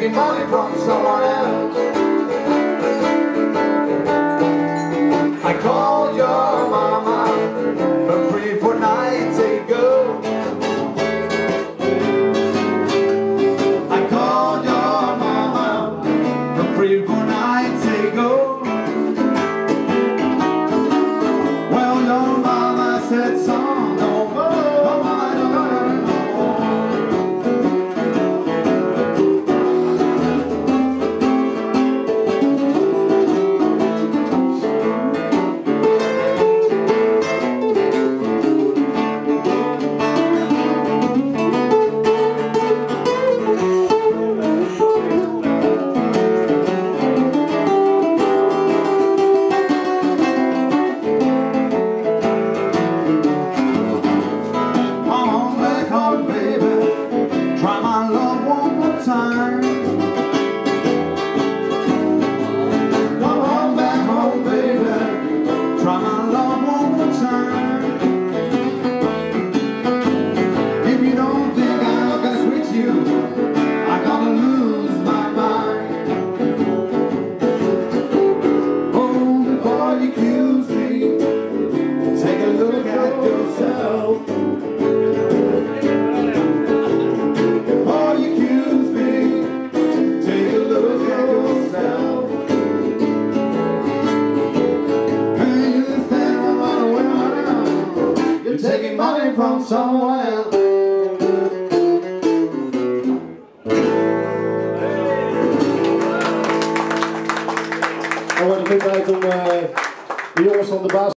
taking money from someone else. time. You're taking money from someone else. Oh, en een big uit om de jongens van de.